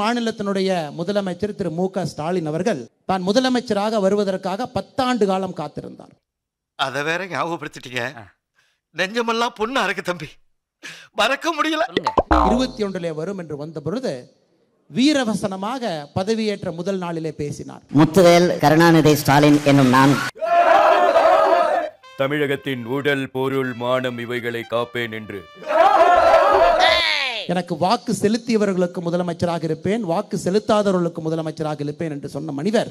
மாநிலத்தினுடைய முதலமைச்சர் திரு மு ஸ்டாலின் அவர்கள் தான் முதலமைச்சராக வருவதற்காக பத்தாண்டு காலம் காத்திருந்தார். அத வேற ஞாபகப்படுத்திட்டீங்க. நெஞ்சமெல்லாம் பொண்ணா இருக்கு தம்பி. மறக்க முடியல. இருபத்தி ஒன்றிலே வரும் என்று வந்த பொழுது வீரவசனமாக பதவியேற்ற முதல் நாளிலே பேசினார். முத்துவேல் கருணாநிதி ஸ்டாலின் என்னும் நான். தமிழகத்தின் உடல் பொருள் மானம் இவைகளை காப்பேன் என்று எனக்கு வாக்கு செலுத்தியவர்களுக்கு முதலமைச்சராக இருப்பேன் வாக்கு செலுத்தாதவர்களுக்கு முதலமைச்சராக இருப்பேன் என்று சொன்ன மனிதர்.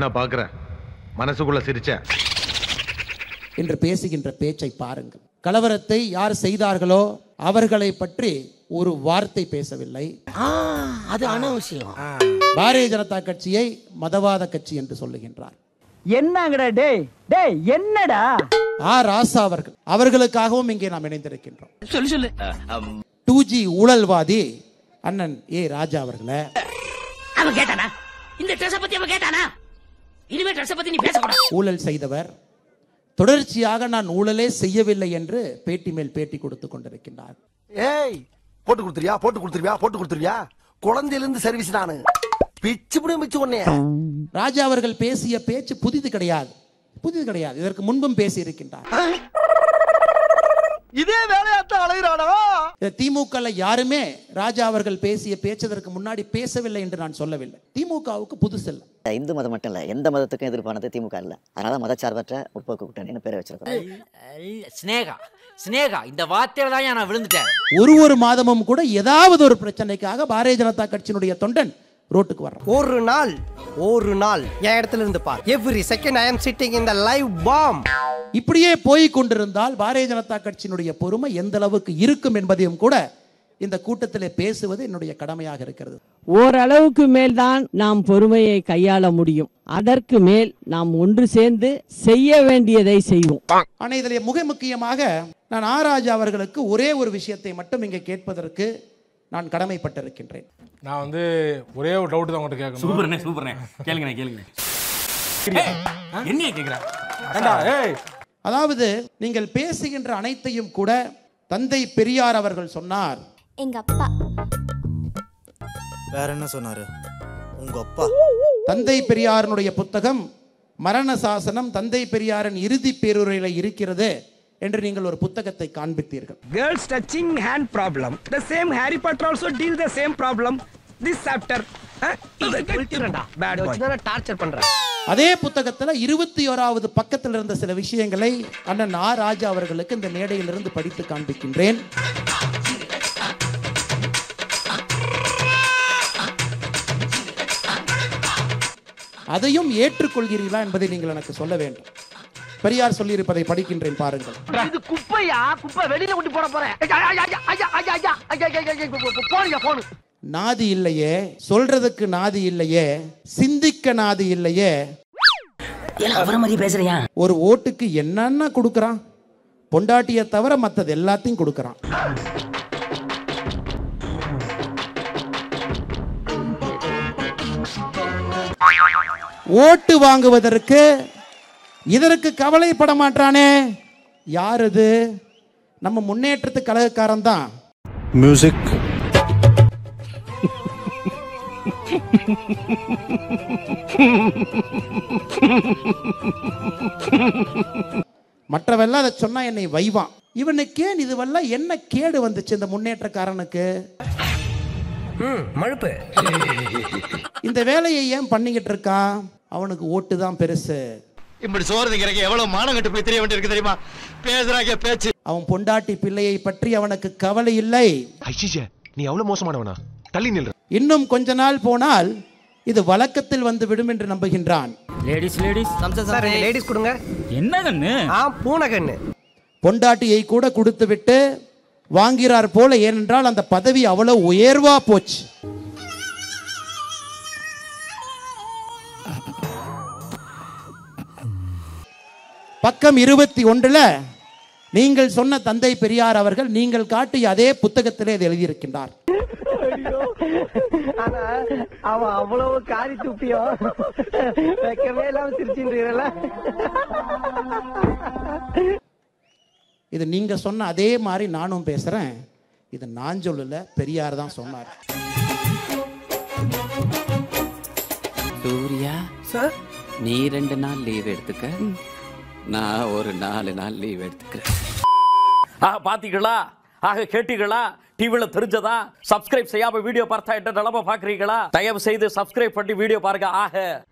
நான் பாக்குறேன் மனசுக்குள்ள சிரிச்சேன். என்று பேசுகின்ற பேச்சை பாருங்கள். கலவரத்தை யார் செய்தார்களோ அவர்களை பற்றி ஒரு வார்த்தை பேசவில்லை. அது அனாவசியம் பாரதிய ஜனதா கட்சியை மதவாத கட்சி என்று சொல்லுகின்றார். என்னங்கடா டேய் டேய் என்னடா? ஆ ராசா அவர்கள். அவர்களுக்காகவும் இங்கே நாம் இணைந்திருக்கின்றோம். சொல்லு சொல்லு. டூ ஜி ஊழல்வாதி அண்ணன் ஏ ராஜா அவர்களை. அவன் கேட்டானா? இந்த ட்ரெஸ் பத்தி அவன் கேட்டானா? இனிமே ட்ரெஸ் பத்தி நீ பேசக்கூடாது. ஊழல் செய்தவர். தொடர்ச்சியாக நான் ஊழலே செய்யவில்லை என்று பேட்டி மேல் பேட்டி கொடுத்து கொண்டிருக்கின்றார். ஏய் போட்டு கொடுத்துருவியா? போட்டு கொடுத்துருவியா? போட்டு கொடுத்துருவியா? குழந்தையில இருந்து சர்வீஸ் நானு. பிச்சு பிடி பிச்சு உன்னைய. ராஜா அவர்கள் பேசிய பேச்சு புதிது கிடையாது. புதிது கிடையாது. இதற்கு முன்பும் பேசி இருக்கின்றார் இதே வேலையாத்தான் அலைகிறானா திமுக யாருமே ராஜா அவர்கள் பேசிய பேச்சதற்கு முன்னாடி பேசவில்லை என்று நான் சொல்லவில்லை. திமுகவுக்கு புதுசல்ல இந்து மதம் மட்டும் இல்ல எந்த மதத்துக்கும் எதிர்ப்பானது திமுக இல்ல. அதனால மதச்சார்பற்ற முற்போக்கு கூட்டணின்னு பேரை வச்சிருக்கோம் ஸ்னேகா ஸ்னேகா இந்த வார்த்தையில தான் நான் விழுந்துட்டேன்? ஒரு ஒரு மாதமும் கூட ஏதாவது ஒரு பிரச்சனைக்காக பாரதிய ஜனதா கட்சியினுடைய தொண்டன் ரோட்டுக்கு வர்றான் ஒரு நாள் ஒரு நாள் என் இடத்துல இருந்து பார். Every second I am sitting in the live bomb இப்படியே போய் கொண்டிருந்தால் பாரதிய ஜனதா கட்சியினுடைய பொறுமை எந்த அளவுக்கு இருக்கும் என்பதையும் கூட இந்த கூட்டத்திலே பேசுவது என்னுடைய கடமையாக இருக்கிறது. ஓரளவுக்கு மேல்தான் நாம் பொறுமையை கையாள முடியும். அதற்கு மேல் நாம் ஒன்று சேர்ந்து செய்ய வேண்டியதை செய்வோம். ஆனா இதிலே மிக முக்கியமாக நான் ஆராஜா அவர்களுக்கு ஒரே ஒரு விஷயத்தை மட்டும் இங்கே கேட்பதற்கு நான் கடமைப்பட்டிருக்கின்றேன். நான் வந்து ஒரே ஒரு டவுட் தான் உங்கள்கிட்ட கேட்கணும். சூப்பர்ண்ணே சூப்பர்ண்ணே. கேளுங்கண்ணே கேளுங்க என்னைய கேக்குறேன் ஏண்டா, ஏய். அதாவது நீங்கள் பேசுகின்ற அனைத்தையும் கூட தந்தை பெரியார் அவர்கள் சொன்னார். எங்க அப்பா. வேற என்ன சொன்னாரு? உங்க அப்பா. தந்தை பெரியாரனுடைய புத்தகம் மரண சாசனம் தந்தை பெரியாரின் இறுதி பேருரையில இருக்கிறது. என்று நீங்கள் ஒரு புத்தகத்தை காண்பித்தீர்கள். Girls touching hand problem the same Harry Potter also deal the same problem this chapter bad torture பண்றேன் அதே புத்தகத்துல இருபத்தி ஓராவது பக்கத்தில் இருந்த சில விஷயங்களை அண்ணன் ஆ ராஜா அவர்களுக்கு இந்த மேடையிலிருந்து படித்து காண்பிக்கின்றேன். அதையும் ஏற்றுக்கொள்கிறீர்களா என்பதை நீங்கள் எனக்கு சொல்ல வேண்டும். பெரியார் சொல்லி இருப்பதை படிக்கின்றேன் பாருங்கள் இது குப்பையா குப்பை வெளியில கொண்டு போட போறேன் நாதி இல்லையே சொல்றதுக்கு நாதி இல்லையே சிந்திக்க நாதி இல்லையே அவரை ஒரு ஓட்டுக்கு என்னன்னா கொடுக்கறான் பொண்டாட்டிய தவிர மத்தது எல்லாத்தையும் கொடுக்கறான் ஓட்டு வாங்குவதற்கு இதற்கு கவலைப்பட மாட்டானே யார் இது நம்ம முன்னேற்றத்து கழகக்காரன் தான் மியூசிக் மற்றவெல்லாம் அதை சொன்னா என்னை வைவான். இவனுக்கே இதுவெல்லாம் என்ன கேடு வந்துச்சு இந்த முன்னேற்றக்காரனுக்கு? மழுப்பு. இந்த வேலையை ஏன் பண்ணிக்கிட்டு இருக்கான்? அவனுக்கு ஓட்டு தான் பெருசு. இப்படி சோறு திங்கிறக்கு எவ்வளவு மானம் கட்டு போய் தெரிய வேண்டியிருக்கு தெரியுமா? பேசுறாங்க பேச்சு. அவன் பொண்டாட்டி பிள்ளையை பற்றி அவனுக்கு கவலை இல்லை. நீ அவ்வளவு மோசமானவனா? தள்ளி நில்ற இன்னும் கொஞ்ச நாள் போனால் இது வழக்கத்தில் வந்து விடும் என்று நம்புகின்றான். லேடிஸ் லேடிஸ் சார் லேடிஸ் கொடுங்க. என்ன கண்ணு? ஆ பூனை கண்ணு. பொண்டாட்டியை கூட கொடுத்து விட்டு வாங்கிறார் போல ஏனென்றால் அந்த பதவி அவ்வளவு உயர்வா போச்சு. பக்கம் இருபத்தி ஒன்றுல நீங்கள் சொன்ன தந்தை பெரியார் அவர்கள் நீங்கள் காட்டிய அதே புத்தகத்திலே இது எழுதியிருக்கின்றார். ஆனா அவன் அவ்வளவு காரி துப்பியோ? வைக்கவே இல்லாம சிரிச்சுன்றீங்களா இது நீங்க சொன்ன அதே மாதிரி நானும் பேசுறேன். இது நான் சொல்லல பெரியார் தான் சொன்னார். சூர்யா சார்? நீ ரெண்டு நாள் லீவ் எடுத்துக்க. நான் ஒரு நாலு நாள் லீவ் எடுத்துக்கிறேன். ஆக பாத்தீங்களா? ஆக கேட்டீங்களா? டிவியில் தெரிஞ்சதா? சப்ஸ்கிரைப் செய்யாம வீடியோ பார்த்தா என்ன நிலமை பாக்குறீங்களா தயவு செய்து சப்ஸ்கிரைப் பண்ணி வீடியோ பாருங்க. ஆக